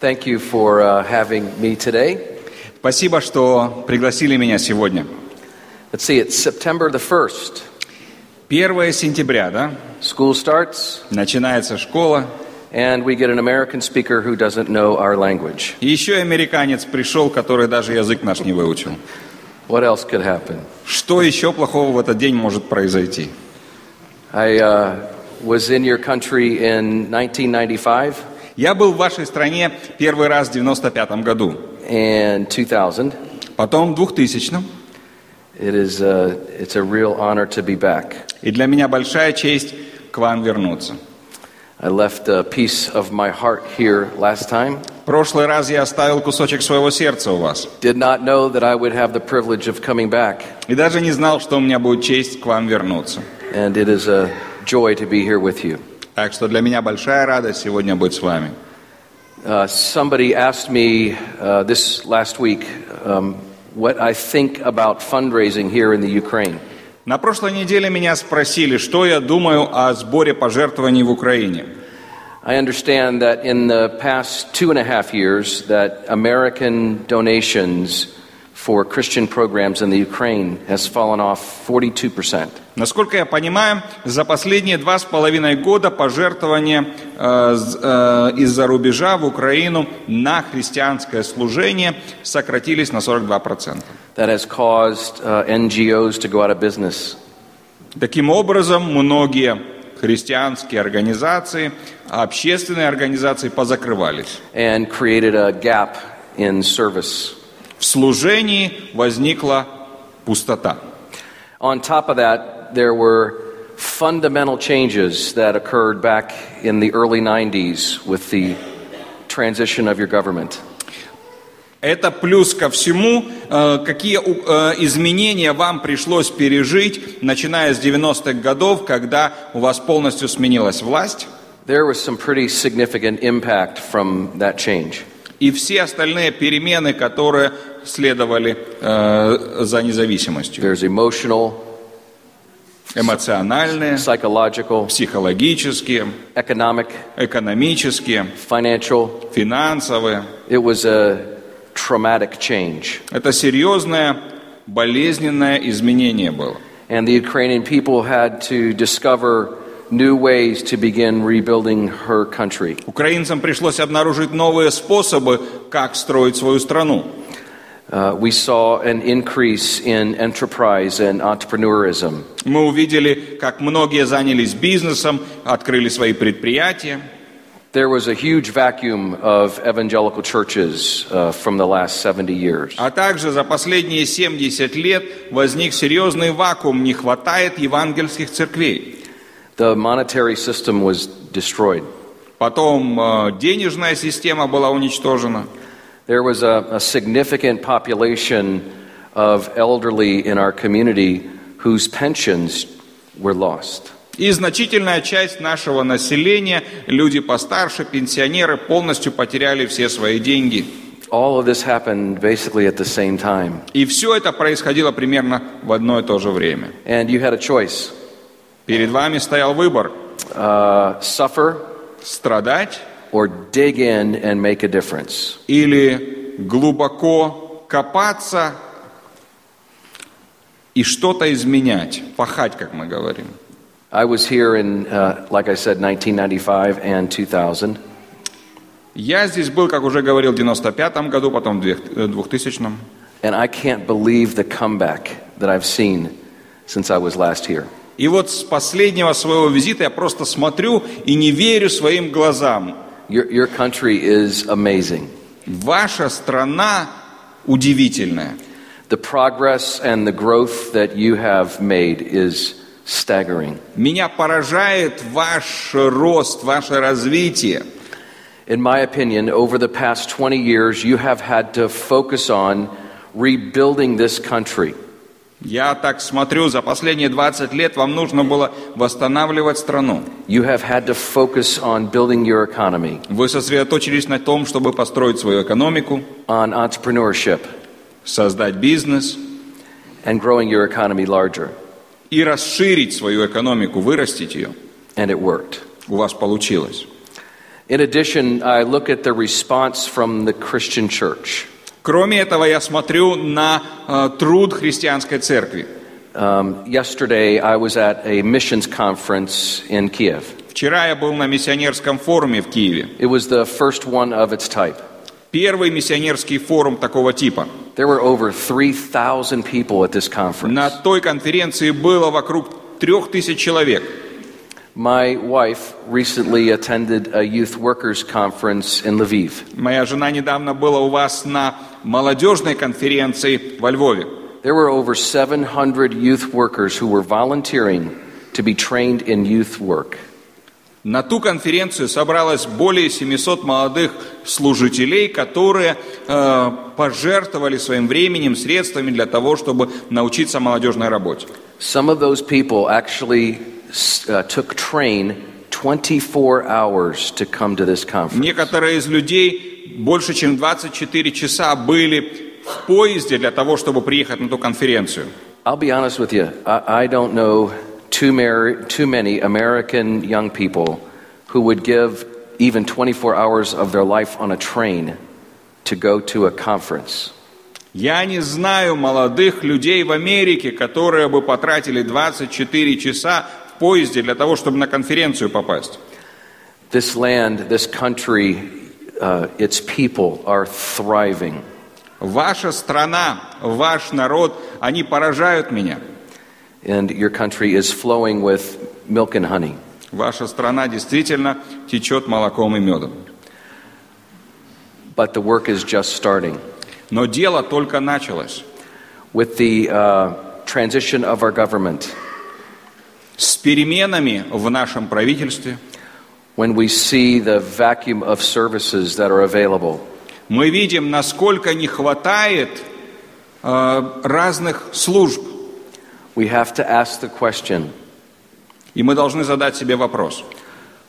Thank you for uh, having me today. Спасибо, что пригласили меня сегодня. Let's see, it's September the 1st. 1 сентября, да? School starts, Начинается школа. and we get an American speaker who doesn't know our language. И еще американец пришел, который даже язык наш не выучил. What else could happen? Что еще плохого в этот день может произойти? I uh, was in your country in 1995 Я был в вашей стране первый раз в 95 году. and 2000. Потом в 2000 It is uh, it's a real honor to be back. И для меня большая честь к вам вернуться. I left a piece of my heart here last time. Прошлый раз я оставил кусочек своего сердца у вас. Did not know that I would have the privilege of coming back, И даже не знал, что у меня будет честь к вам вернуться. and it is a joy to be here with you. Так что для меня большая радость сегодня быть с вами. Uh, somebody asked me uh, this last week um, what I think about fundraising here in the Ukraine. На прошлой неделе меня спросили, что я думаю о сборе пожертвований в Украине. I understand that in the past two and a half years that American donations for Christian programs in the Ukraine has fallen off 42%. Насколько я понимаю, за последние два с половиной года пожертвования э, э, из-за рубежа в Украину на христианское служение сократились на 42%. That has caused uh, NGOs to go out of business. Таким образом, многие христианские организации, общественные организации позакрывались. and created a gap in service. В служении возникла пустота. On top of that, there were fundamental changes that occurred back in the early 90s with the transition of your government. Это плюс ко всему, э, какие у- э, изменения вам пришлось пережить, начиная с 90-х годов, когда у вас полностью сменилась власть, There was some pretty significant impact from that change. и все остальные перемены, которые следовали э, за независимостью. There's emotional, Эмоциональные, psychological, психологические, economic, экономические, financial. финансовые. It was a traumatic change. Это серьезное, болезненное изменение было. And the Ukrainian people had to discover new ways to begin rebuilding her country. Украинцам пришлось обнаружить новые способы, как строить свою страну. Мы увидели, как многие занялись бизнесом, открыли свои предприятия. There was a huge vacuum of evangelical churches uh, from the last 70 years. А также за последние 70 лет возник серьезный вакуум, не хватает евангельских церквей. The monetary system was destroyed. Потом э, денежная система была уничтожена. There was a, a significant population of elderly in our community whose pensions were lost. И значительная часть нашего населения, люди постарше, пенсионеры, полностью потеряли все свои деньги. All of this happened basically at the same time. И все это происходило примерно в одно и то же время. And you had a choice Перед вами стоял выбор uh, suffer страдать or dig in and make a difference. или глубоко копаться и что-то изменять, пахать, как мы говорим. I was here in, uh, like I said, 1995 and 2000. Я здесь был, как уже говорил, в 95 году, потом в 2000 -м. And I can't believe the comeback that I've seen since I was last here. И вот с последнего своего визита я просто смотрю и не верю своим глазам. Your, your country is amazing. Ваша страна удивительная. The progress and the growth that you have made is staggering. Меня поражает ваш рост, ваше развитие. In my opinion, over the past 20 years, you have had to focus on rebuilding this country. Я так смотрю, за последние 20 лет вам нужно было восстанавливать страну. You have had to focus on building your economy, Вы сосредоточились на том, чтобы построить свою экономику, on entrepreneurship, создать бизнес and growing your economy larger. и расширить свою экономику, вырастить ее. And it worked. У вас получилось. In addition, I look at the response from the Christian church. Кроме этого, я смотрю на э, труд христианской церкви. Um, yesterday, I was at a missions conference in Kiev. Вчера я был на миссионерском форуме в Киеве. It was the first one of its type. Первый миссионерский форум такого типа. There were over 3,000 people at this conference. На той конференции было вокруг трех тысяч человек. My wife recently attended a youth workers conference in Lviv. Моя жена недавно была у вас на молодежной конференции во Львове. There were over 700 youth workers who were volunteering to be trained in youth work. На ту конференцию собралось более 700 молодых служителей, которые э, пожертвовали своим временем, средствами для того, чтобы научиться молодежной работе. Some of those people actually uh, took train 24 hours to come to this conference. Некоторые из людей больше чем 24 часа были в поезде для того, чтобы приехать на ту конференцию. I'll be honest with you, I, I don't know too, mar- too many American young people who would give even 24 hours of their life on a train to go to a conference. Я не знаю молодых людей в Америке, которые бы потратили 24 часа в поезде для того, чтобы на конференцию попасть. This land, this country, uh, its people are thriving. Ваша страна, ваш народ, они поражают меня. And your country is flowing with milk and honey. Ваша страна действительно течет молоком и медом. But the work is just starting. Но дело только началось. With the uh, transition of our government, С переменами в нашем правительстве when we see the vacuum of services that are available, мы видим, насколько не хватает э, разных служб. we have to ask the question И мы должны задать себе вопрос.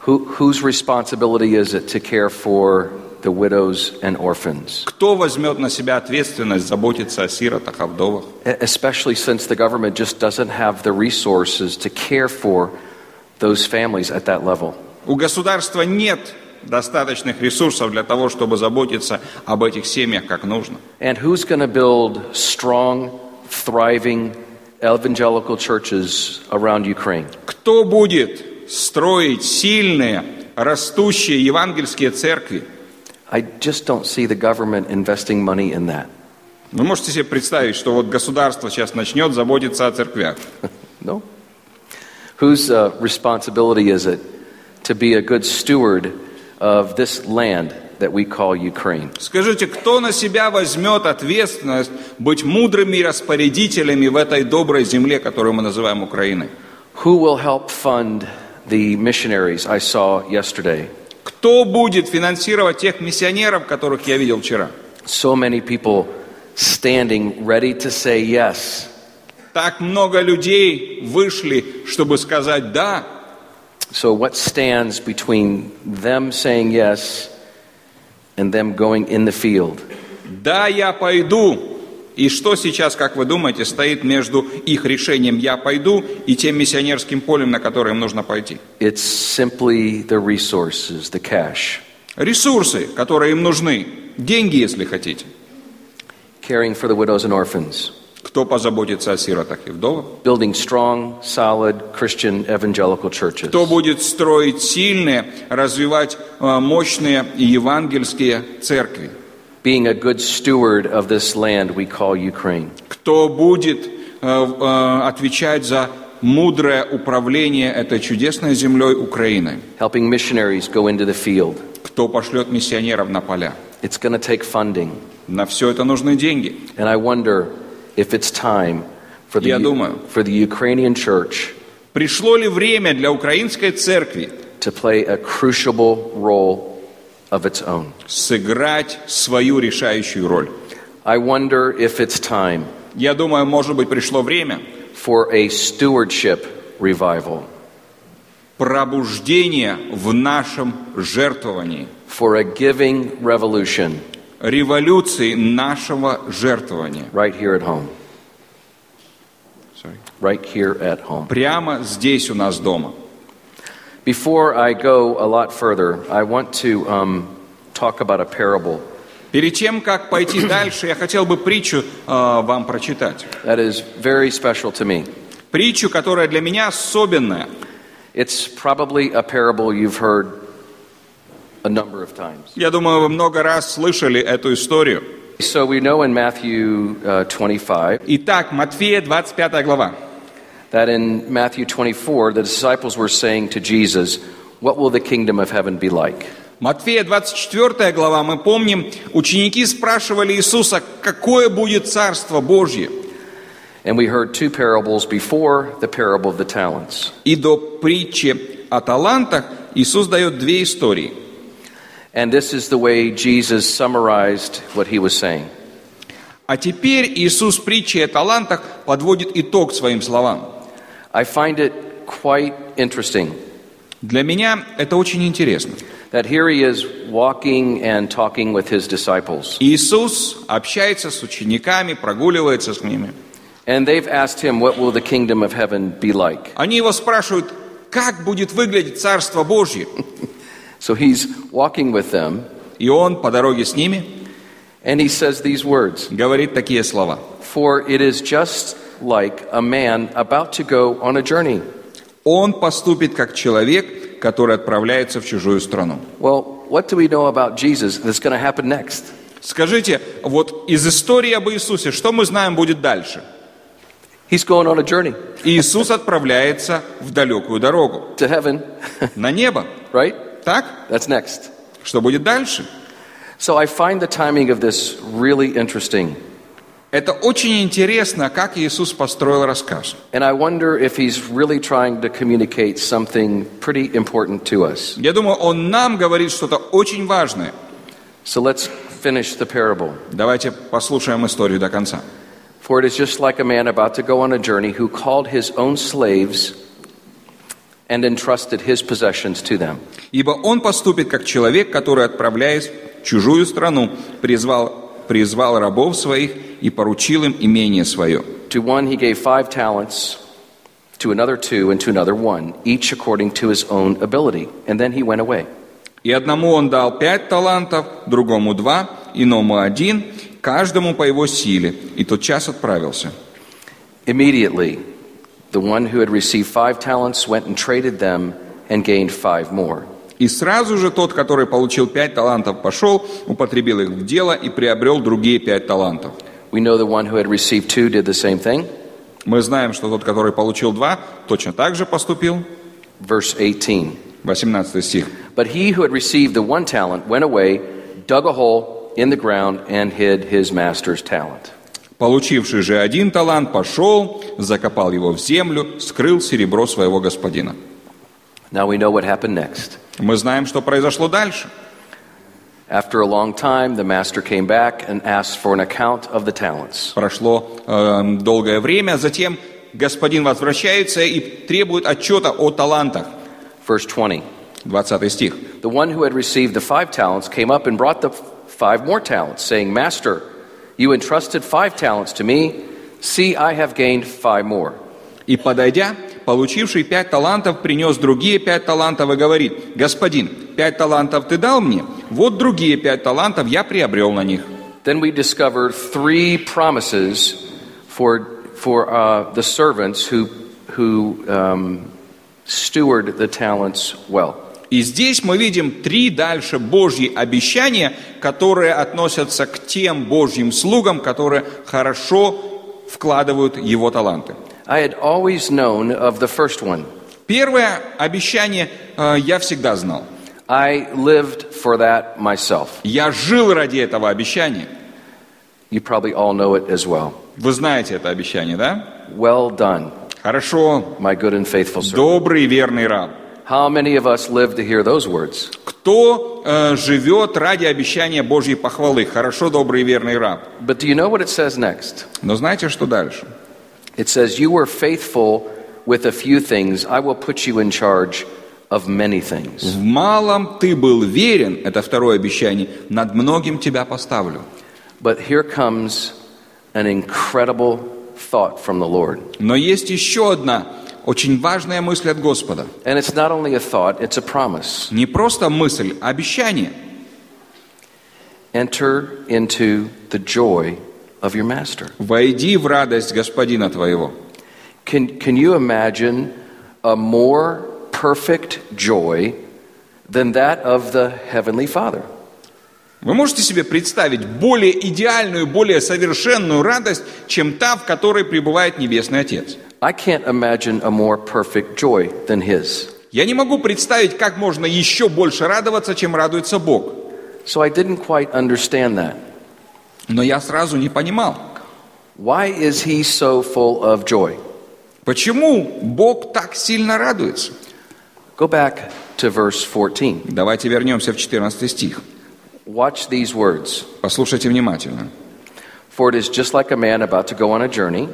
who, whose responsibility is it to care for the widows and orphans? Кто возьмет на себя ответственность заботиться о сиротах, о вдовах? E- Especially since the government just doesn't have the resources to care for those families at that level. У государства нет достаточных ресурсов для того, чтобы заботиться об этих семьях как нужно. And who's going to build strong, thriving evangelical churches around Ukraine? Кто будет строить сильные, растущие евангельские церкви? I just don't see the government investing money in that. Вы можете себе представить, что вот государство сейчас начнет заботиться о церквях. No? Whose uh, responsibility is it to be a good steward of this land that we call Ukraine? Скажите, кто на себя возьмет ответственность быть мудрыми распорядителями в этой доброй земле, которую мы называем Украиной? Who will help fund the missionaries I saw yesterday? Кто будет финансировать тех миссионеров, которых я видел вчера? So many people standing ready to say yes. Так много людей вышли, чтобы сказать «да». So, what stands between them saying yes and them going in the field? «Да, я пойду». И что сейчас, как вы думаете, стоит между их решением «я пойду» и тем миссионерским полем, на которое им нужно пойти? It's simply the resources, the cash. Ресурсы, которые им нужны. Деньги, если хотите. Caring for the widows and orphans. Кто позаботится о сиротах и вдовах? Building strong, solid Christian evangelical churches. Кто будет строить сильные, развивать э, мощные евангельские церкви? Being a good steward of this land we call Ukraine. Кто будет э, э, отвечать за мудрое управление этой чудесной землей Украины? Helping missionaries go into the field. Кто пошлет миссионеров на поля? It's going to take funding. На все это нужны деньги. And I wonder if it's time for Я the, думаю. for the Ukrainian church Пришло ли время для украинской церкви to play a crucible role of its own? сыграть свою решающую роль? I wonder if it's time Я думаю, может быть, пришло время for a stewardship revival, пробуждения в нашем жертвовании, for a giving revolution революции нашего жертвования. right here at home. Sorry. Right here at home. Прямо здесь у нас дома. Before I go a lot further, I want to um, talk about a parable Перед тем, как пойти дальше, я хотел бы притчу э, вам прочитать. that is very special to me. Притчу, которая для меня особенная. It's probably a parable you've heard a number of times. Я думаю, вы много раз слышали эту историю. So we know in Matthew uh, 25 Итак, Матфея, 25 глава. that in Matthew 24, the disciples were saying to Jesus, What will the kingdom of heaven be like? Матфея, 24 глава, мы помним, ученики спрашивали Иисуса, какое будет Царство Божье. And we heard two parables before the parable of the talents. И до притчи о талантах Иисус дает две истории. And this is the way Jesus summarized what he was saying. А теперь Иисус в притче о талантах подводит итог своим словам. I find it quite interesting Для меня это очень интересно. that here he is walking and talking with his disciples. Иисус общается с учениками, прогуливается с ними. And they've asked him, What will the kingdom of heaven be like? Они его спрашивают, как будет выглядеть Царство Божье? So he's walking with them, И он по дороге с ними and he says these words говорит такие слова. For it is just like a man about to go on a journey. Он поступит как человек, который отправляется в чужую страну. Well, what do we know about Jesus that's going to happen next? Скажите, вот из истории об Иисусе, что мы знаем будет дальше? He's going on a journey Иисус отправляется в далекую дорогу, to heaven, на небо. right? Так? That's next. Что будет дальше? So I find the timing of this really interesting. Это очень интересно, как Иисус построил рассказ. Really. Я думаю, он нам говорит что-то очень важное. So let's finish the parable. Давайте послушаем историю до конца. For it is just like a man about to go on a journey who called his own slaves and entrusted his possessions to them. Ибо он поступит как человек, который, отправляясь в чужую страну, призвал, призвал рабов своих и поручил им имение свое. To one he gave five talents, to another two, and to another one, each according to his own ability. And then he went away. И одному он дал пять талантов, другому два, иному один, каждому по его силе. И тот час отправился. Immediately, the one who had received five talents went and traded them and gained five more. И сразу же тот, который получил пять талантов, пошел, употребил их в дело и приобрел другие пять талантов. We know the one who had received two did the same thing. Мы знаем, что тот, который получил два, точно так же поступил. Verse 18. 18 стих. But he who had received the one talent went away, dug a hole in the ground, and hid his master's talent. Получивший же один талант пошел, закопал его в землю, скрыл серебро своего господина. Now we know what happened next. Мы знаем, что произошло дальше. After a long time, the master came back and asked for an account of the talents. Прошло э, долгое время, затем господин возвращается и требует отчета о талантах. Verse 20. 20 стих. The one who had received the five talents came up and brought the five more talents, saying, Master, you entrusted five talents to me. See, I have gained five more. И подойдя, получивший пять талантов, принес другие пять талантов и говорит, «Господин, пять талантов ты дал мне, вот другие пять талантов я приобрел на них». Then we discover three promises for, for uh, the servants who, who um, steward the talents well. И здесь мы видим три дальше Божьи обещания, которые относятся к тем Божьим слугам, которые хорошо вкладывают его таланты. I had always known of the first one. Первое обещание э, я всегда знал. I lived for that myself. Я жил ради этого обещания. You probably all know it as well. Вы знаете это обещание, да? Well done, Хорошо, my good and faithful servant. добрый и верный раб. How many of us live to hear those words? Кто э, живет ради обещания Божьей похвалы? Хорошо, добрый и верный раб. But do you know what it says next? Но знаете, что дальше? It says, You were faithful with a few things, I will put you in charge of many things. В малом ты был верен, это второе обещание, над многим тебя поставлю. But here comes an incredible thought from the Lord. Но есть еще одна Очень важная мысль от Господа. And it's not only a thought, it's a promise. Не просто мысль, а обещание. Enter into the joy of your master. Войди в радость Господина твоего. Can, can you imagine a more perfect joy than that of the Heavenly Father? Вы можете себе представить более идеальную, более совершенную радость, чем та, в которой пребывает Небесный Отец? I can't imagine a more perfect joy than His. Я не могу представить, как можно еще больше радоваться, чем радуется Бог. So I didn't quite understand that. Но я сразу не понимал, Why is He so full of joy? почему Бог так сильно радуется. Go back to verse 14. Давайте вернемся в 14 стих. Watch these words. Послушайте внимательно. For it is just like a man about to go on a journey,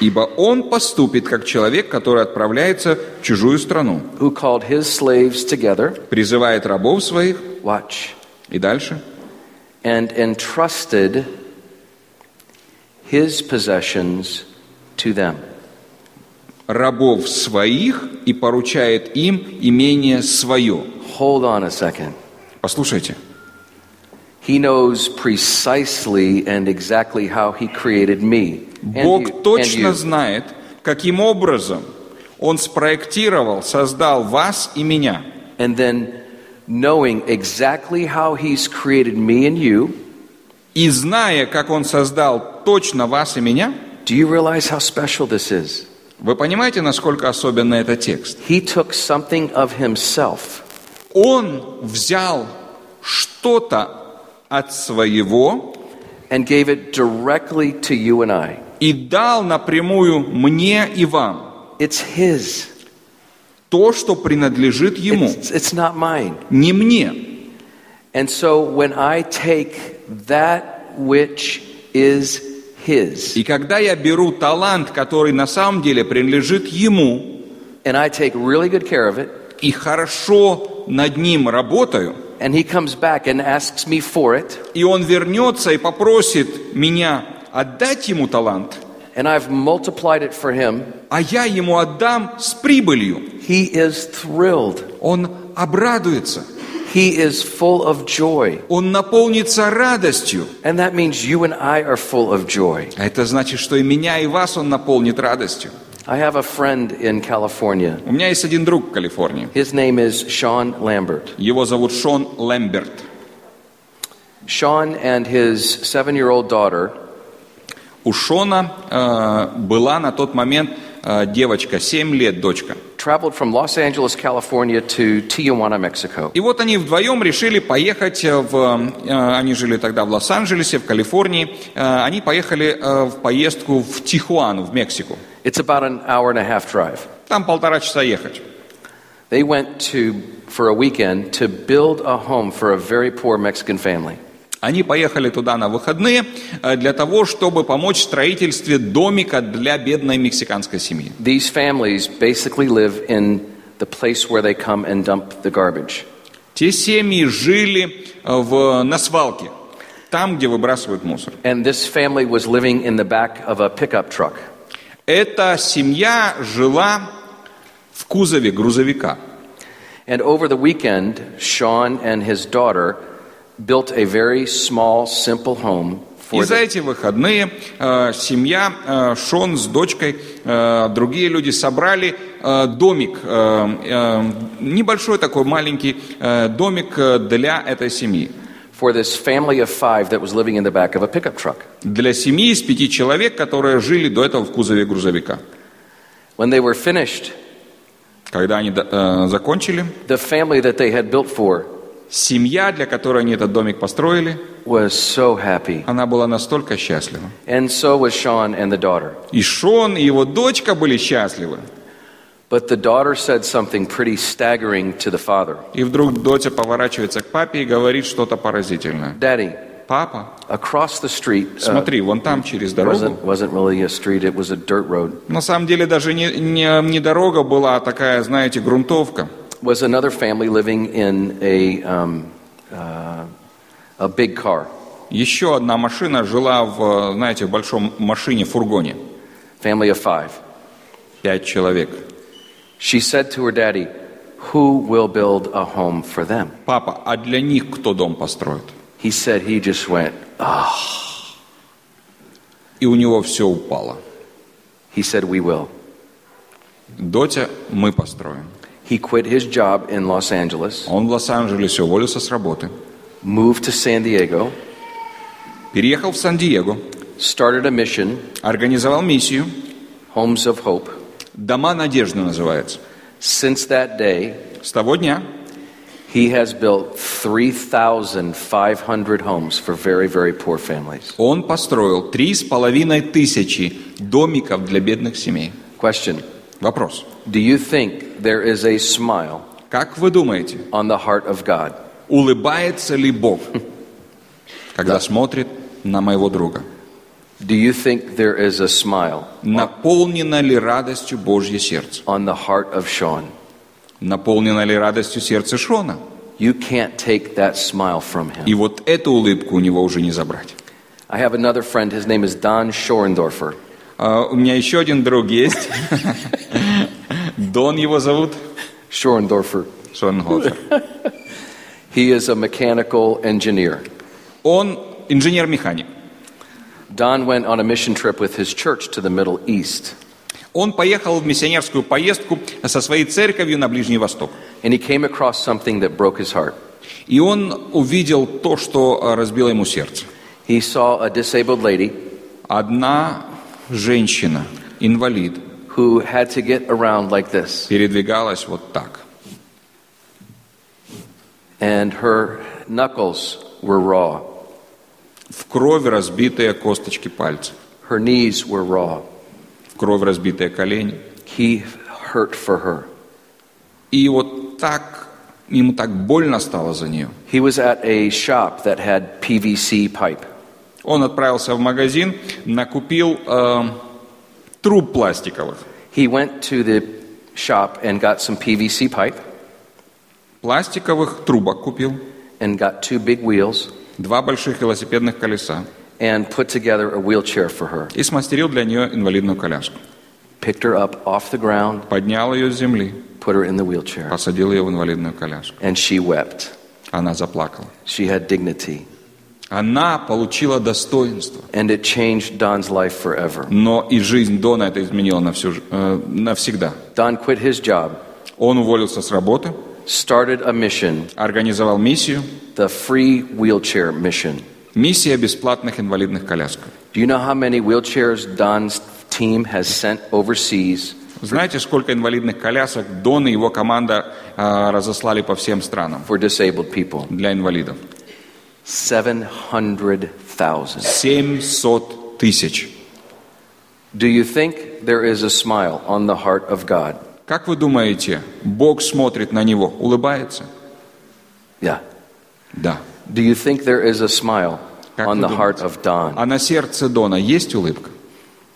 «Ибо он поступит, как человек, который отправляется в чужую страну, who called his slaves together, призывает рабов своих». watch, И дальше. and entrusted his possessions to them. рабов своих и поручает им имение свое. Hold on a second. Послушайте, He knows precisely and exactly how he created me. and Бог you- and точно you. знает, каким образом Он спроектировал, создал вас и меня. And then knowing exactly how he's created me and you, И зная, как Он создал точно вас и меня, do you realize how special this is? вы понимаете, насколько особенный этот текст? He took something of himself Он взял что-то от своего and gave it directly to you and I. и дал напрямую мне и вам It's his. То, что принадлежит Ему, It's, it's not mine. не мне. And so when I take that which is his И когда я беру талант, который на самом деле принадлежит ему, and I take really good care of it, и хорошо над ним работаю, and he comes back and asks me for it, и он вернется и попросит меня отдать ему талант, and I've multiplied it for him, а я ему отдам с прибылью, he is thrilled. он обрадуется, He is full of joy. он наполнится радостью. And that means you and I are full of joy. А это значит, что и меня, и вас он наполнит радостью. I have a friend in California. У меня есть один друг в Калифорнии. His name is Sean Lambert. Его зовут Шон Лэмберт. Sean and his seven year old daughter У Шона э, была на тот момент э, девочка, 7 лет, дочка. traveled from Los Angeles, California to Tijuana, Mexico. И вот они вдвоем решили поехать в... э, Они жили тогда в Лос-Анджелесе, в Калифорнии. Э, Они поехали э, в поездку в Тихуану, в Мексику. It's about an hour and a half drive. Там полтора часа ехать. They went to, for a weekend, to build a home for a very poor Mexican family. Они поехали туда на выходные э, для того, чтобы помочь в строительстве домика для бедной мексиканской семьи. These families basically live in the place where they come and dump the garbage. Те семьи жили э, в, на свалке, там, где выбрасывают мусор. And this family was living in the back of a pickup truck. Эта семья жила в кузове грузовика. And over the weekend, Sean and his daughter built a very small, simple home И за эти выходные э, семья, э, Шон с дочкой, э, другие люди собрали э, домик, э, э, небольшой такой маленький э, домик э, для этой семьи. for this family of five that was living in the back of a pickup truck. Для семьи из пяти человек, которые жили до этого в кузове грузовика. When they were finished, Когда они э, закончили, the family that they had built for семья, для которой они этот домик построили, was so happy. она была настолько счастлива. And so was Sean and the daughter. И Шон, и его дочка были счастливы. But the daughter said something pretty staggering to the father И вдруг доча поворачивается к папе и говорит что-то поразительное. Daddy, Папа, across the street, uh, смотри, вон там через дорогу. wasn't, wasn't really a street, it was a dirt road, На самом деле даже не, не, не дорога была, а такая, знаете, грунтовка. was another family living in a, um, uh, a big car. Еще одна машина жила в, знаете, в большом машине, фургоне. Family of five. Пять человек. She said to her daddy, Who will build a home for them? Папа, а для них кто дом построит? He said he just went, И у него все упало. he said, We will. Дотя, мы построим. He quit his job in Los Angeles, Он в Лос-Анджелесе уволился с работы. moved to San Diego, Переехал в Сан-Диего. started a mission, Организовал миссию. Homes of Hope. Дома надежды называется. Since that day, С того дня he has built 3,500 homes for very, very poor families. он построил три с половиной тысячи домиков для бедных семей. Question Вопрос. Do you think there is a smile Как вы думаете, on the heart of God? улыбается ли Бог, когда смотрит на моего друга? Do you think there is a smile Наполнено ли радостью Божье сердце? on the heart of Sean? Наполнено ли радостью сердце Шона? You can't take that smile from И him. вот эту улыбку у него уже не забрать. I have another friend, his name is Don Schorendorfer. А, у меня еще один друг есть. Дон его зовут. Schorendorfer. Шонгофер. He is a mechanical engineer. Он инженер-механик. Don went on a mission trip with his church to the Middle East. Он поехал в миссионерскую поездку со своей церковью на Ближний Восток. And he came across something that broke his heart. И он увидел то, что а, разбило ему сердце. He saw a disabled lady Одна женщина, инвалид, who had to get around like this, передвигалась вот так. and her knuckles were raw, В кровь разбитые косточки пальцев, her knees were raw. в кровь разбитые колени. He hurt for her. И вот так, ему так больно стало за нее. He was at a shop that had PVC pipe. Он отправился в магазин, накупил э, труб пластиковых. He went to the shop and got some PVC pipe Пластиковых трубок купил, and got two big wheels два больших велосипедных колеса and put together a wheelchair for her. и смастерил для нее инвалидную коляску. Picked her up off the ground, Поднял ее с земли, put her in the wheelchair, посадил ее в инвалидную коляску. and she wept. Она заплакала. She had dignity. Она получила достоинство. And it changed Don's life forever. Но и жизнь Дона это изменила на всю, э, навсегда. Don quit his job, Он уволился с работы, started a mission, организовал миссию, the free wheelchair mission. миссия бесплатных инвалидных колясок. Do you know how many wheelchairs Don's team has sent overseas? Знаете, сколько инвалидных колясок Дон и его команда э, разослали по всем странам for disabled people? для инвалидов? 700,000. 700 тысяч. Do you think there is a smile on the heart of God? Как вы думаете, Бог смотрит на него, улыбается? Yeah. Да. Do you think there is a smile Как on вы the heart думаете? of Don? А на сердце Дона есть улыбка?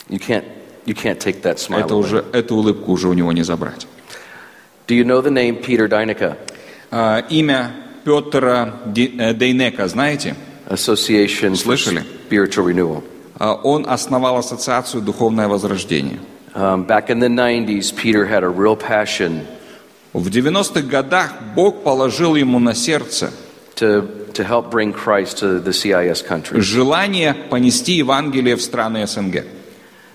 You can't, you can't take that smile Это away. уже, эту улыбку уже у него не забрать. Do you know the name Peter Deinica? А, имя Петра э, Дейнека, знаете? Association Слышали? Spiritual Renewal. А, Он основал ассоциацию «Духовное возрождение». Um, back in the 90s, Peter had a real passion В 90-х годах Бог положил ему на сердце to, to help bring Christ to the CIS countries. желание понести Евангелие в страны СНГ.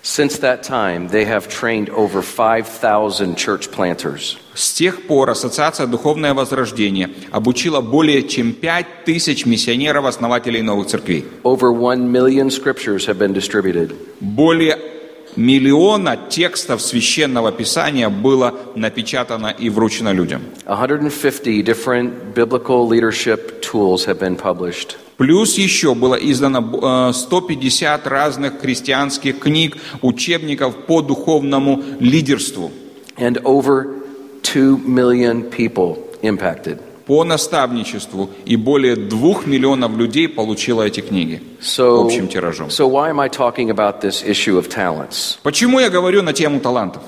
Since that time, they have trained over 5,000 church planters. С тех пор Ассоциация «Духовное возрождение» обучила более чем 5 тысяч миссионеров-основателей новых церквей. Over 1 million scriptures have been distributed. Более миллиона текстов священного писания было напечатано и вручено людям. 150 different biblical leadership tools have been published. Плюс еще было издано э, 150 разных христианских книг, учебников по духовному лидерству, And over 2 million people impacted. По наставничеству, и более двух миллионов людей получило эти книги So, общим тиражом. so why am I talking about this issue of talents? Почему я говорю на тему талантов?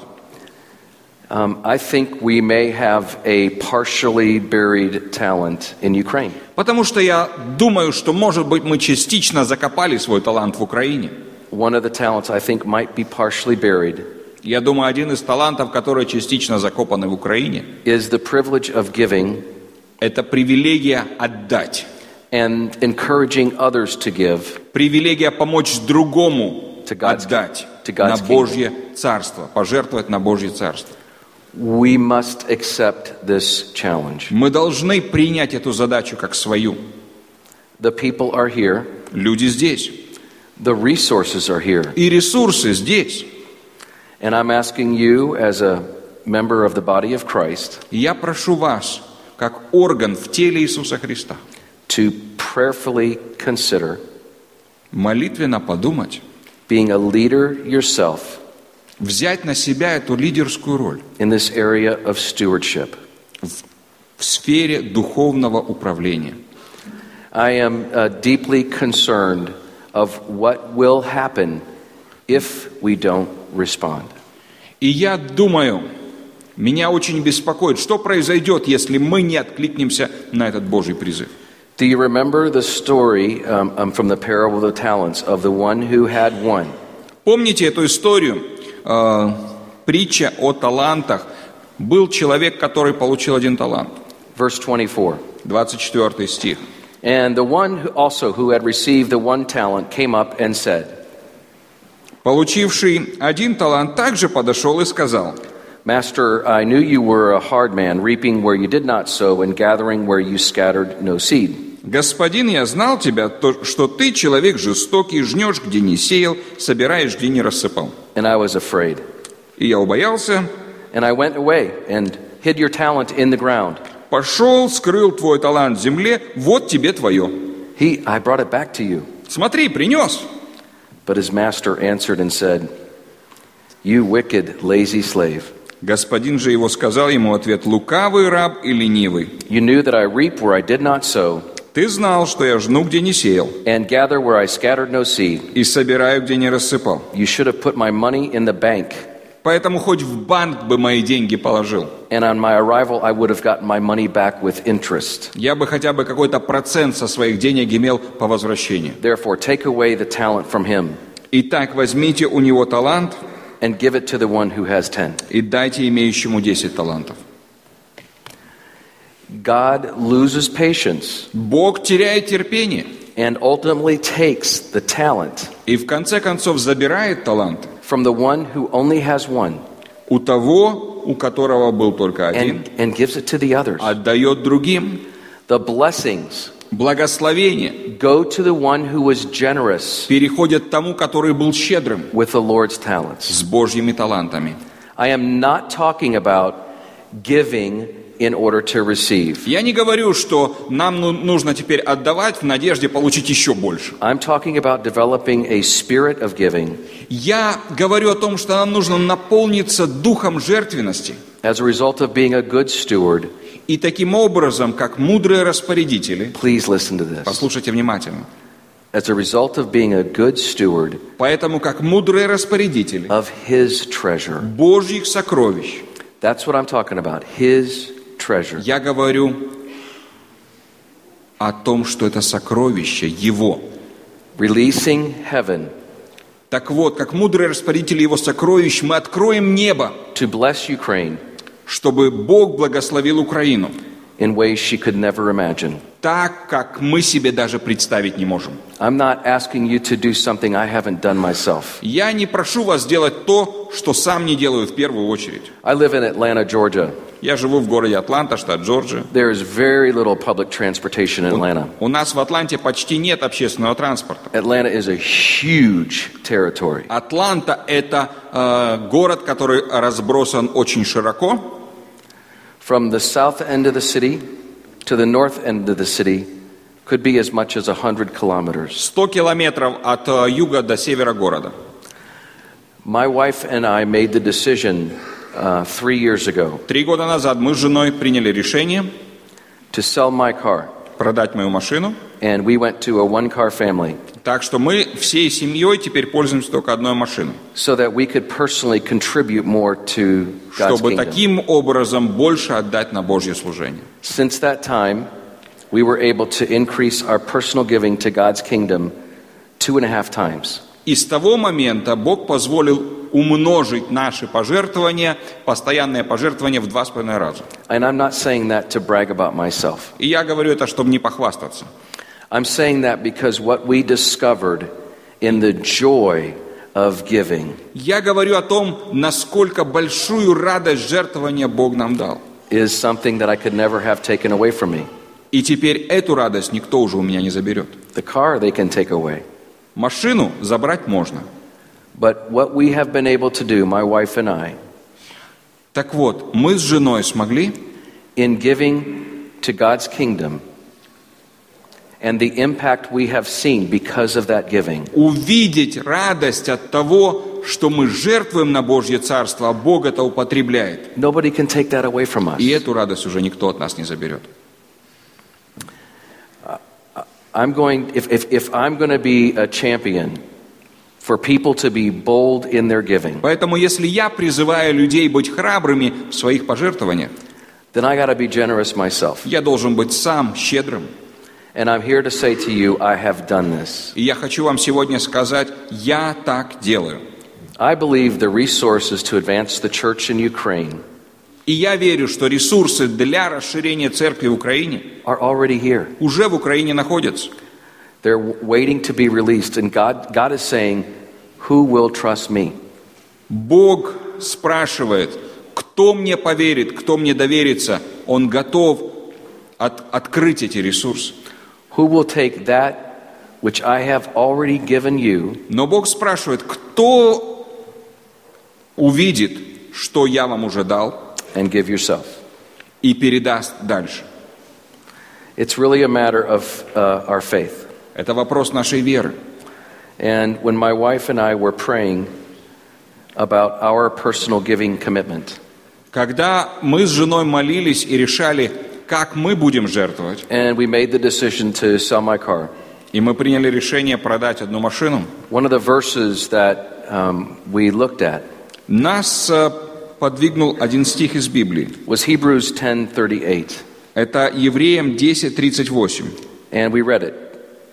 Um, I think we may have a partially buried talent in Ukraine. Потому что я думаю, что, может быть, мы частично закопали свой талант в Украине. One of the talents I think might be partially buried Я думаю, один из талантов, которые частично закопаны в Украине, is the privilege of giving это привилегия отдать. and encouraging others to give Привилегия помочь другому To God's- отдать to God's на Божье Царство, пожертвовать на Божье Царство. We must accept this challenge. Мы должны принять эту задачу как свою. The people are here, Люди здесь. the resources are here, И ресурсы здесь. and I'm asking you, as a member of the body of Christ, И я прошу вас, как орган в теле Иисуса Христа, to prayerfully consider молитвенно подумать, being a leader yourself взять на себя эту лидерскую роль in this area of stewardship. в сфере духовного управления. I am uh, deeply concerned of what will happen if we don't respond. И я думаю, меня очень беспокоит, что произойдет, если мы не откликнемся на этот Божий призыв. Do you remember the story um, um, from the parable of the talents of the one who had one? Помните эту историю? Э, притча о талантах. Был человек, который получил один талант. Verse 24. 24 стих. And the one who also who had received the one talent came up and said, Получивший один талант также подошел и сказал, Master, I knew you were a hard man, reaping where you did not sow and gathering where you scattered no seed. «Господин, я знал тебя, то, что ты человек жестокий, жнешь, где не сеял, собираешь, где не рассыпал». And I was afraid. И я убоялся, And I went away and hid your talent in the ground. пошел, скрыл твой талант в земле, вот тебе твое. He, I brought it back to you. Смотри, принес. But his master answered and said, You wicked, lazy slave. Господин же его сказал ему ответ, лукавый раб и ленивый. You knew that I reap where I did not sow, Ты знал, что я жну, где не сеял, and gather where I scattered no seed. и собираю, где не рассыпал. You should have put my money in the bank, Поэтому хоть в банк бы мои деньги положил. and on my arrival I would have gotten my money back with interest. Я бы хотя бы какой-то процент со своих денег имел по возвращении. Therefore, take away the talent from him Итак, возьмите у него талант and give it to the one who has ten. и дайте имеющему 10 талантов. God loses patience Бог теряет терпение and ultimately takes the talent и в конце концов забирает талант from the one who only has one у того, у которого был только один, and, and gives it to the others. отдает другим. The blessings Благословение go to the one who was generous переходит тому, который был щедрым with the Lord's talents. с Божьими талантами. I am not talking about giving in order to receive. Я не говорю, что нам ну- нужно теперь отдавать в надежде получить еще больше. I'm talking about developing a spirit of giving Я говорю о том, что нам нужно наполниться духом жертвенности. as a result of being a good steward. И таким образом, как мудрые распорядители, Please listen to this. послушайте внимательно, As a result of being a good steward поэтому как мудрые распорядители of His treasure. Божьих сокровищ, That's what I'm talking about. His treasure. я говорю о том, что это сокровище Его. Releasing heaven Так вот, как мудрые распорядители Его сокровищ, мы откроем небо, to bless Ukraine чтобы Бог благословил Украину, in ways she could never imagine. так, как мы себе даже представить не можем. I'm not asking you to do something I haven't done myself. Я не прошу вас делать то, что сам не делаю в первую очередь. I live in Atlanta, Georgia. Я живу в городе Атланта, штат Джорджия. There is very little public transportation in Atlanta. У нас в Атланте почти нет общественного транспорта. Atlanta is a huge territory. Атланта – это э, город, который разбросан очень широко. From the south end of the city to the north end of the city could be as much as 100 kilometers. 100 километров от э, юга до севера города. My wife and I made the decision uh, three years ago Три года назад мы с женой приняли решение to sell my car, Продать мою машину. and we went to a one car family Так что мы всей семьей теперь пользуемся только одной машиной. so that we could personally contribute more to God's Чтобы kingdom. таким образом больше отдать на Божье служение. Since that time, we were able to increase our personal giving to God's kingdom two and a half times. И с того момента Бог позволил умножить наши пожертвования, постоянные пожертвования в два с половиной раза. And I'm not saying that to brag about myself. И я говорю это, чтобы не похвастаться. I'm saying that because what we discovered in the joy of giving Я говорю о том, насколько большую радость жертвования Бог нам дал. is something that I could never have taken away from me. И теперь эту радость никто уже у меня не заберет. The car they can take away. Машину забрать можно. But what we have been able to do, my wife and I, Так вот, мы с женой смогли in giving to God's kingdom and the impact we have seen because of that giving увидеть радость от того, что мы жертвуем на Божье Царство, а Бог это употребляет. Nobody can take that away from us. И эту радость уже никто от нас не заберет. I'm going, if, if, if I'm going to be a champion for people to be bold in their giving, Поэтому если я призываю людей быть храбрыми в своих пожертвованиях, then I got to be generous myself. я должен быть сам щедрым. And I'm here to say to you, I have done this. И я хочу вам сегодня сказать, я так делаю. I believe the resources to advance the church in Ukraine И я верю, что ресурсы для расширения церкви в Украине are already here. уже в Украине находятся. They're waiting to be released. And God, God is saying, Who will trust me? Бог спрашивает, кто мне поверит, кто мне доверится. Он готов от- открыть эти ресурсы. Who will take that which I have already given you Но Бог спрашивает, кто увидит, что я вам уже дал, and give yourself? и передаст дальше. It's really a matter of uh, our faith. Это вопрос нашей веры. And when my wife and I were praying about our personal giving commitment, Когда мы с женой молились и решали, как мы будем жертвовать, and we made the decision to sell my car, и мы приняли решение продать одну машину, one of the verses that um, we looked at нас э, подвигнул один стих из Библии. was Hebrews 10:38, Это Евреям 10.38. and we read it.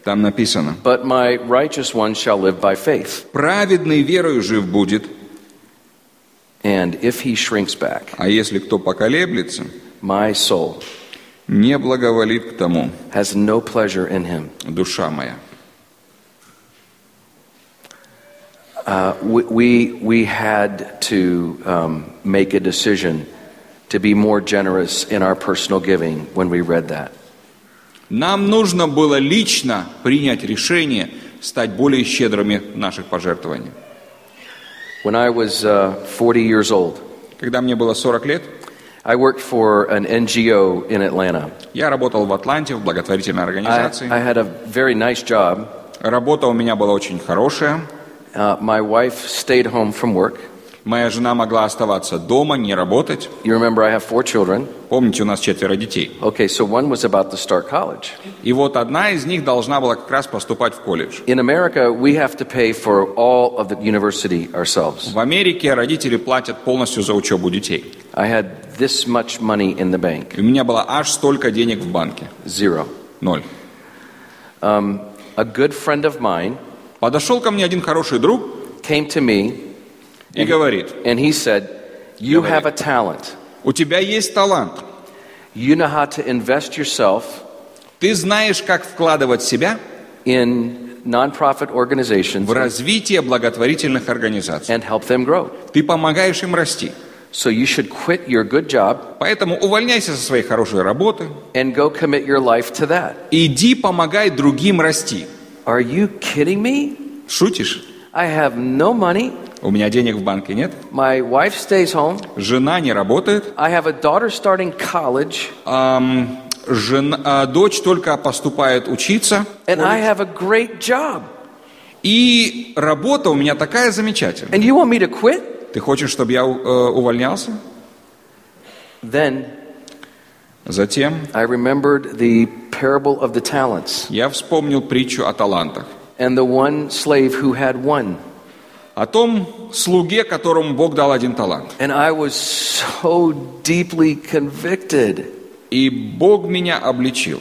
Там написано, But my righteous one shall live by faith, «Праведный верою жив будет, and if he shrinks back, а если кто поколеблется, my soul не благоволит к тому, has no pleasure in him." душа моя». Uh, we, we, we had to um, make a decision to be more generous in our personal giving when we read that. Нам нужно было лично принять решение стать более щедрыми в наших пожертвованиях. When I was uh, 40 years old, Когда мне было 40 лет, I worked for an NGO in Atlanta. я работал в Атланте в благотворительной I, организации. I had a very nice job. Работа у меня была очень хорошая. Uh, my wife stayed home from work. Моя жена могла оставаться дома, не работать. You remember I have four children. Помните, у нас четверо детей. Okay, so one was about to start college. И вот одна из них должна была как раз поступать в колледж. In America, we have to pay for all of the university ourselves. В Америке родители платят полностью за учебу детей. I had this much money in the bank у меня было аж столько денег в банке. zero. Ноль. Um, a good friend of mine Подошел ко мне один хороший друг came to me и говорит, and he said, You have a talent. у тебя есть талант. You know how to invest yourself Ты знаешь, как вкладывать себя in nonprofit organizations в развитие благотворительных организаций. and help them grow. Ты помогаешь им расти. So you should quit your good job Поэтому увольняйся со своей хорошей работы. and go commit your life to that. Иди помогай другим расти. Are you kidding me? Шутишь? I have no money. У меня денег в банке нет. My wife stays home. Жена не работает. I have a daughter starting college. Ам, жена- а, дочь только поступает учиться. And I have a great job. И работа у меня такая замечательная. And you want me to quit? Ты хочешь, чтобы я э, увольнялся? Then Затем I remembered the parable of the talents я вспомнил притчу о талантах. and the one slave who had one. О том слуге, которому Бог дал один талант. And I was so deeply convicted. И Бог меня обличил.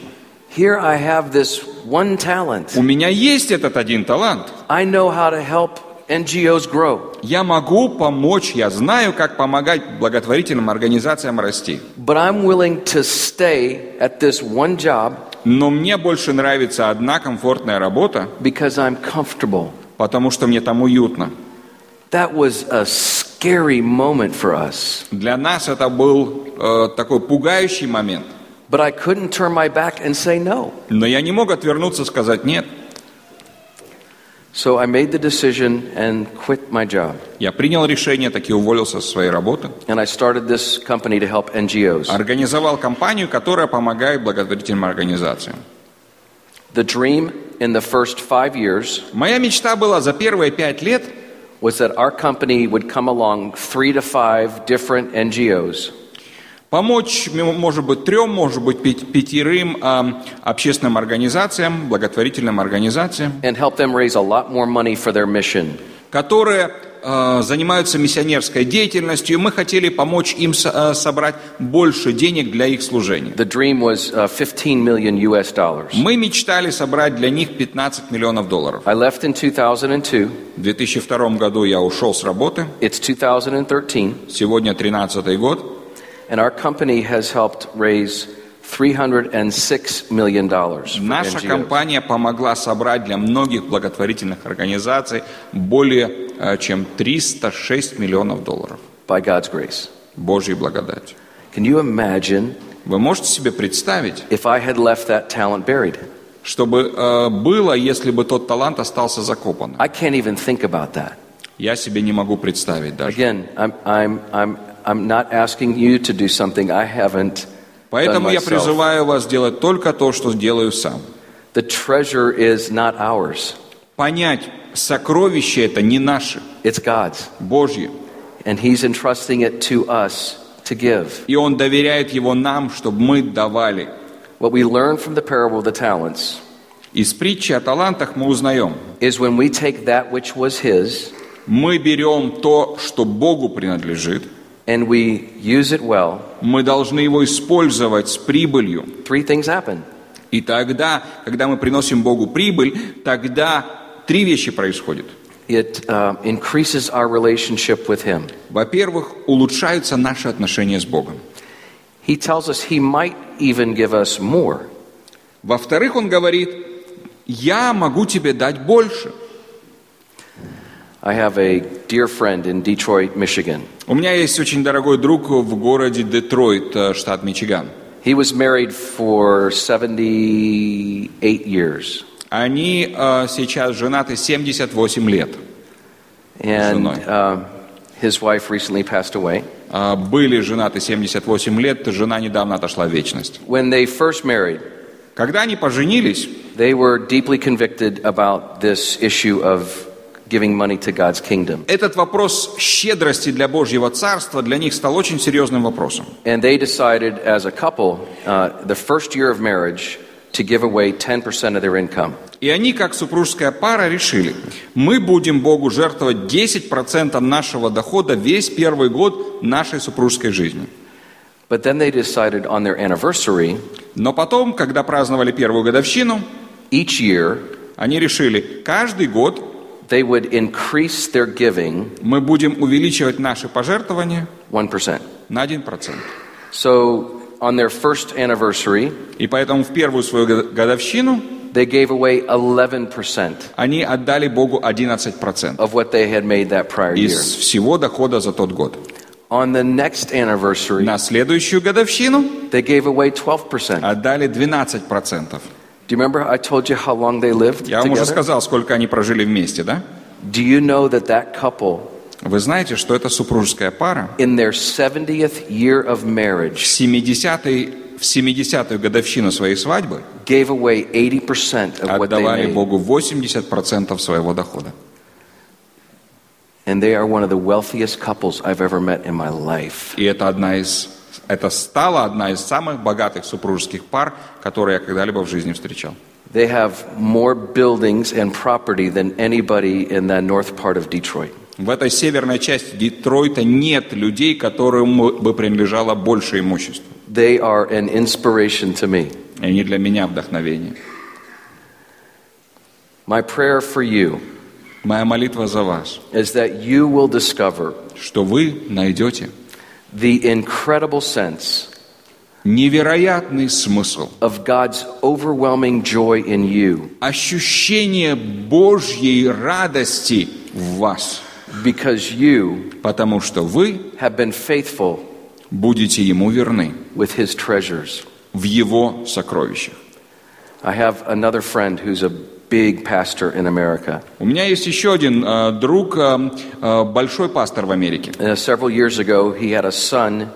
Here I have this one talent. У меня есть этот один талант. I know how to help NGOs grow, Я могу помочь, я знаю, как помогать благотворительным организациям расти. but I'm willing to stay at this one job Но мне больше нравится одна комфортная работа, because I'm comfortable. потому что мне там уютно. That was a scary moment for us. Для нас это был э, такой пугающий момент. But I couldn't turn my back and say no. Но я не мог отвернуться и сказать нет. So I made the decision and quit my job. Я принял решение, таки уволился со своей работы. And I started this company to help NGOs. Организовал компанию, которая помогает благотворительным организациям. The dream in the first five years Моя мечта была за первые пять лет, was that our company would come along three to five different NGOs помочь, м, может быть, трем, может быть, пяти- пятерым ам, общественным организациям, благотворительным организациям, and help them raise a lot more money for their mission. которые э, занимаются миссионерской деятельностью, и мы хотели помочь им э, собрать больше денег для их служения. The dream was uh, 15 million US dollars. Мы мечтали собрать для них 15 миллионов долларов. I left in 2002. В 2002 году я ушел с работы, It's 2013, сегодня 13 год, and our company has helped raise 306 million dollars. for Наша NGOs. компания помогла собрать для многих благотворительных организаций более э, чем 306 миллионов долларов. by God's grace. Божьей благодатью. Can you imagine Вы можете себе представить, if I had left that talent buried? что бы э, было, если бы тот талант остался закопан? I can't even think about that. Я себе не могу представить даже. Again, I'm, I'm, I'm, I'm not asking you to do something I haven't Поэтому я призываю вас делать только то, что делаю сам. The treasure is not ours, Понять, сокровище это не наше, it's God's. Божье. And He's entrusting it to us to give. И Он доверяет его нам, чтобы мы давали. What we learn from the parable of the talents Из притчи о талантах мы узнаем, is when we take that which was His мы берем то, что Богу принадлежит, and we use it well, мы должны его использовать с прибылью. three things happen. И тогда, когда мы приносим Богу прибыль, тогда три вещи происходят. It uh, increases our relationship with Him. Во-первых, улучшаются наши отношения с Богом. He tells us He might even give us more. Во-вторых, Он говорит, я могу тебе дать больше. I have a dear friend in Detroit, Michigan. У меня есть очень дорогой друг в городе Детройт, э, штат Мичиган. He was married for 78 years. Они э, сейчас женаты 78 лет. And uh, his wife recently passed away. Э, были женаты 78 лет, жена недавно отошла в вечность. When they first married, Когда они поженились, they were deeply convicted about this issue of giving money to God's kingdom. этот вопрос щедрости для Божьего Царства для них стал очень серьезным вопросом. And they decided as a couple, uh, the first year of marriage, to give away 10% of their income. И они, как супружеская пара, решили, мы будем Богу жертвовать 10% нашего дохода весь первый год нашей супружеской жизни. But then they decided on their anniversary, Но потом, когда праздновали первую годовщину, each year, они решили, каждый год they would increase their giving мы будем увеличивать наши пожертвования 1%. на 1%. So on their first anniversary, И поэтому в первую свою го- годовщину they gave away 11% они отдали Богу 11% of what they had made that prior из year. всего дохода за тот год. On the next anniversary, На следующую годовщину they gave away 12%. отдали 12%. Do you remember I told you how long they lived Я вам уже together? сказал, сколько они прожили вместе, да? Do you know that that couple, Вы знаете, что эта супружеская пара in their 70th year of в marriage, 70-й в 70-ю годовщину своей свадьбы gave away 80% of what they отдавали made? Богу 80% своего дохода. And they are one of the wealthiest couples I've ever met in my life. И это одна из это стала одна из самых богатых супружеских пар, которые я когда-либо в жизни встречал. They have more buildings and property than anybody in the north part of Detroit. В этой северной части Детройта нет людей, которым бы принадлежало больше имущества. They are an inspiration to me. И они для меня вдохновение. My prayer for you Моя молитва за вас, is that you will discover что вы найдете the incredible sense невероятный смысл, of God's overwhelming joy in you ощущение Божьей радости в вас, because you потому что вы have been faithful будете Ему верны with His treasures. в Его сокровищах. I have another friend who's a big pastor in America. У меня есть еще один э, друг, э, э, большой пастор в Америке. Uh, several years ago, he had a son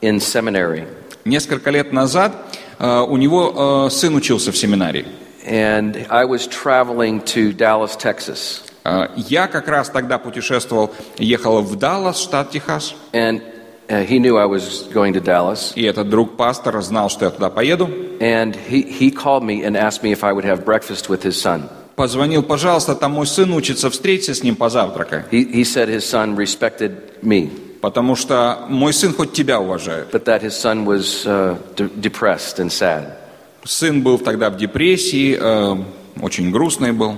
in seminary, Несколько лет назад э, у него э, сын учился в семинарии. and I was traveling to Dallas, Texas. Э, Я как раз тогда путешествовал, ехал в Даллас, штат Техас. And uh, he knew I was going to Dallas. И этот друг пастор знал, что я туда поеду. And he, he called me and asked me if I would have breakfast with his son. Позвонил, пожалуйста, там мой сын учится, встреться с ним, позавтракай. He, he said his son respected me, Потому что мой сын хоть тебя уважает. but that his son was uh, de- depressed and sad. Сын был тогда в депрессии, э, очень грустный был.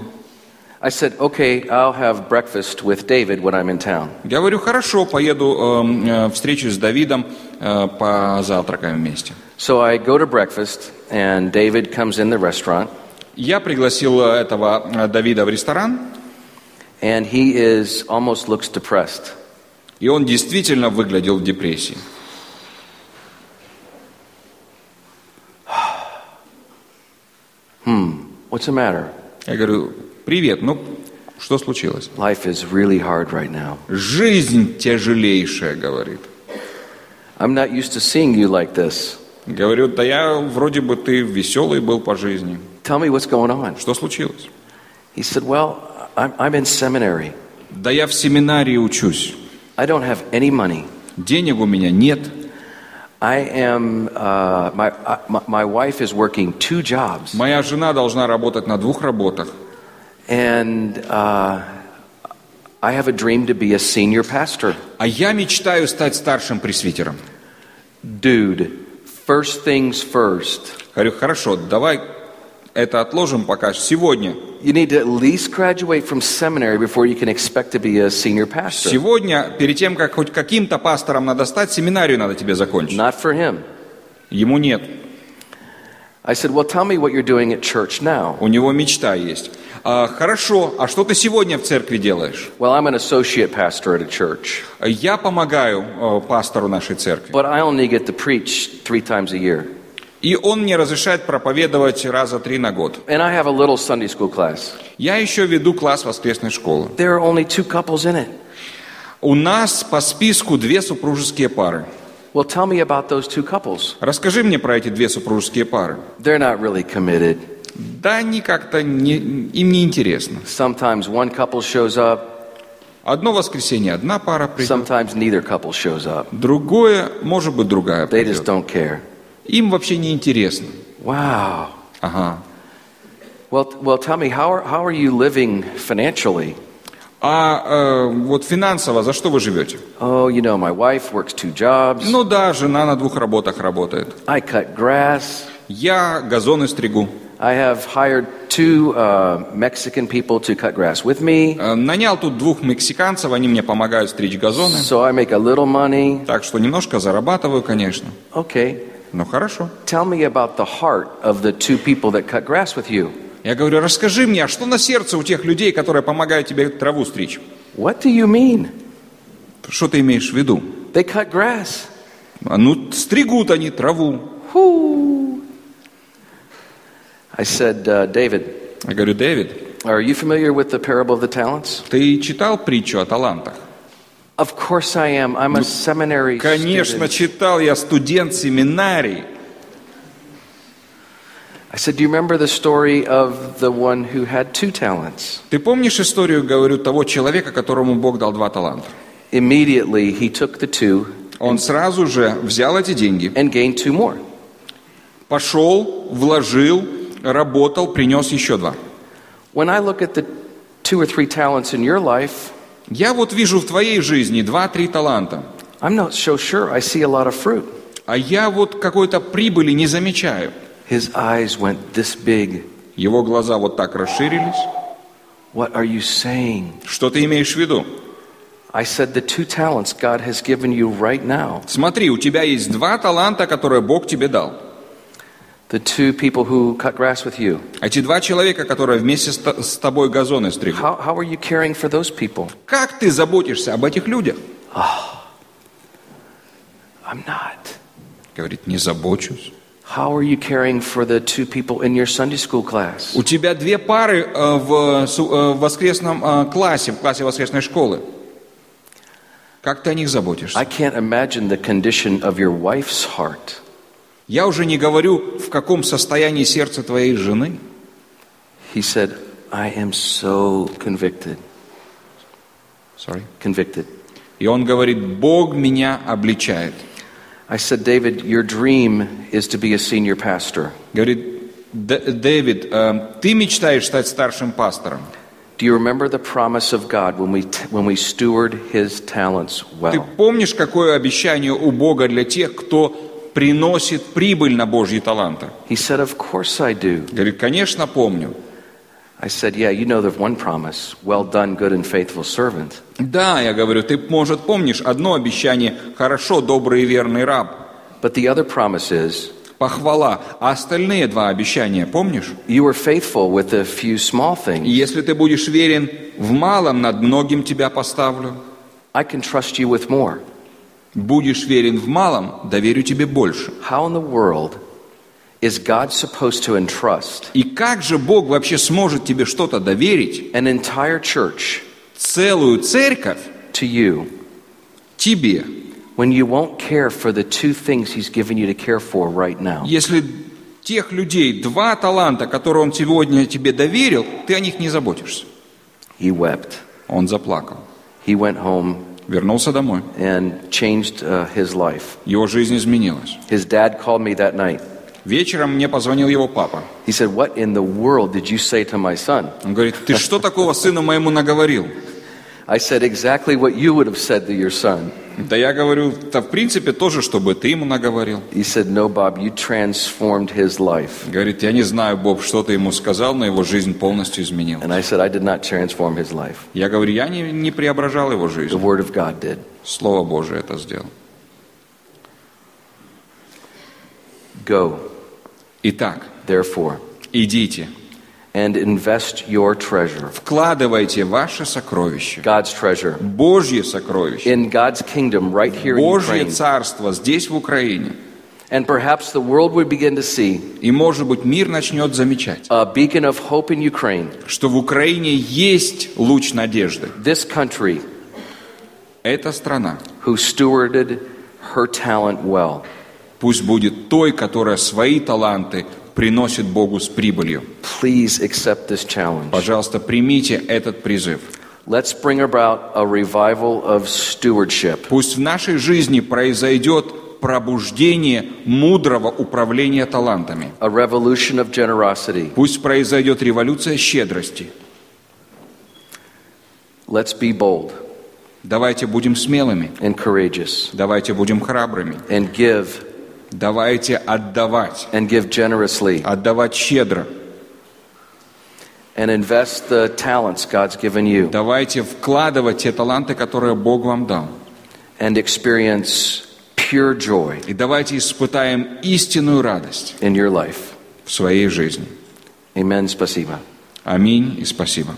I said, okay, I'll have breakfast with David when I'm in town. Говорю, хорошо, поеду э, э, встречусь с Давидом, позавтракаем вместе. So I go to breakfast, and David comes in the restaurant, Я пригласил э, этого э, Давида в ресторан, and he is almost looks depressed. и он действительно выглядел в депрессии. What's the matter? Я говорю, привет, ну что случилось? Life is really hard right now. Жизнь тяжелейшая, говорит. I'm not used to seeing you like this. Говорю, да я вроде бы ты веселый был по жизни. Tell me what's going on. Что случилось? He said, Well, I'm, I'm in seminary. Да я в семинарии учусь. I don't have any money. Денег у меня нет. I am, uh, my, uh, my, wife is working two jobs, Моя жена должна работать на двух работах. and uh, I have a dream to be a senior pastor. А я мечтаю стать старшим пресвитером. Dude, first things first. Говорю, хорошо, давай это отложим пока сегодня. You need to at least graduate from seminary before you can expect to be a senior pastor. Сегодня, перед тем, как хоть каким-то пастором надо стать, семинарию надо тебе закончить. Not for him. Ему нет. I said, Well, tell me what you're doing at church now. У него мечта есть. «А, хорошо, а что ты сегодня в церкви делаешь? Well, I'm an associate pastor at a church, Я помогаю э, пастору нашей церкви. but I only get to preach three times a year. И он мне разрешает проповедовать раза три на год. And I have a little Sunday school class. Я еще веду класс воскресной школы. There are only two couples in it. У нас по списку две супружеские пары. Well, tell me about those two couples. Расскажи мне про эти две супружеские пары. They're not really committed. Да, они как-то не, им не интересно. Sometimes one couple shows up, Одно воскресенье одна пара придет, sometimes neither couple shows up. другое, может быть, другая They just don't care. Им вообще не интересно. Wow. Ага. Well, well tell me, how are, how are you living financially? А э, вот финансово за что вы живете? Oh, you know, my wife works two jobs. Ну да, жена на двух работах работает. I cut grass. Я газоны стригу. I have hired two uh, Mexican people to cut grass with me. Э, Нанял тут двух мексиканцев, они мне помогают стричь газоны. So I make a little money. Так что немножко зарабатываю, конечно. Okay. Ну хорошо. Tell me about the heart of the two people that cut grass with you. Я говорю, расскажи мне, а что на сердце у тех людей, которые помогают тебе траву стричь? What do you mean? Что ты имеешь в виду? They cut grass. А ну, стригут они траву. Whoo. I said, uh, David, Я говорю, Дэвид, are you familiar with the parable of the talents? ты читал притчу о талантах? Of course I am. I'm a seminary Конечно, student. читал, я студент семинарий. I said, do you remember the story of the one who had two talents? Ты помнишь историю, говорю, того человека, которому Бог дал два таланта? Immediately he took the two Он сразу же взял эти деньги, and gained two more. пошел, вложил, работал, принес еще два. When I look at the two or three talents in your life, Я вот вижу в твоей жизни два-три таланта, I'm not so sure I see a lot of fruit. а я вот какой-то прибыли не замечаю. His eyes went this big. Его глаза вот так расширились. What are you saying? Что ты имеешь в виду? I said the two talents God has given you right now. Смотри, у тебя есть два таланта, которые Бог тебе дал. The two people who cut grass with you. Эти два человека, которые вместе с т- с тобой газоны стригут. How, how are you caring for those people? Как ты заботишься об этих людях? I'm not. Говорит, не забочусь. How are you caring for the two people in your Sunday school class? У тебя две пары э, в су- э, в воскресном э, классе, в классе воскресной школы. Как ты о них заботишься? I can't imagine the condition of your wife's heart. Я уже не говорю, в каком состоянии сердце твоей жены. He said, I am so convicted. Sorry. Convicted. И он говорит, Бог меня обличает. I said, David, your dream is to be a senior pastor. Говорит, «Д- Дэвид, э, ты мечтаешь стать старшим пастором. Do you remember the promise of God when we, when we steward his talents Ты well? помнишь, какое обещание у Бога для тех, кто приносит прибыль на Божьи таланты? He said, Of course I do. Говорит, конечно, помню. I said, Yeah, you know there's one promise. Well done, good and faithful servant. Да, я говорю, ты, может, помнишь одно обещание, хорошо, добрый и верный раб, But the other promise is, похвала, а остальные два обещания, помнишь? You were faithful with a few small things. если ты будешь верен в малом, над многим тебя поставлю. I can trust you with more. Будешь верен в малом, доверю тебе больше. How in the world is God supposed to entrust И как же Бог вообще сможет тебе что-то доверить, an entire church целую церковь, to you тебе, when you won't care for the two things He's given you to care for right now? если тех людей, два таланта, которые Он сегодня тебе доверил, ты о них не заботишься? He wept. Он заплакал. He went home Вернулся домой. and changed uh, his life. Его жизнь изменилась. His dad called me that night. Вечером мне позвонил его папа. He said, What in the world did you say to my son? Он говорит, ты что такого сыну моему наговорил? I said, Exactly what you would have said to your son. Да я говорю, да в принципе тоже, чтобы ты ему наговорил. He said, No, Bob, you transformed his life. Говорит, я не знаю, Боб, что ты ему сказал, но его жизнь полностью изменилась. And I said, I did not transform his life. Я говорю, я не, не преображал его The жизнь. Word of God did. Слово Божие это сделал. Go, Итак, therefore, идите, and invest your treasure, вкладывайте ваше сокровище, God's treasure, Божье сокровище, in God's kingdom right here in Божье Ukraine. царство здесь, в Украине. And perhaps the world would begin to see И, может быть, мир начнет замечать, a beacon of hope in Ukraine. что в Украине есть луч надежды. This country Эта страна who stewarded her talent well. пусть будет той, которая свои таланты приносит Богу с прибылью. Please accept this challenge. Пожалуйста, примите этот призыв. Let's bring about a revival of stewardship. Пусть в нашей жизни произойдет пробуждение мудрого управления талантами. a revolution of generosity. Пусть произойдет революция щедрости. Let's be bold Давайте будем смелыми, and courageous давайте будем храбрыми, and give давайте отдавать, and give generously отдавать щедро. and invest the talents God's given you Давайте вкладывать те таланты, которые Бог вам дал. and experience pure joy И давайте испытаем истинную радость in your life. в своей жизни. Amen. Spasiba. Аминь и спасибо.